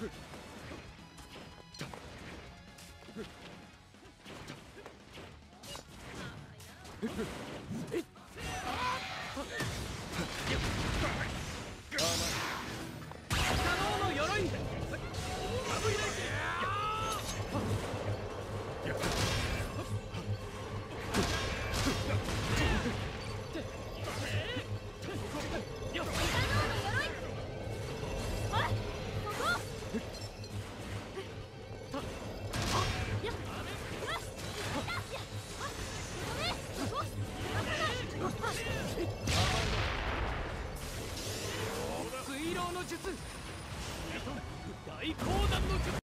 Hıh! 術。大講談の術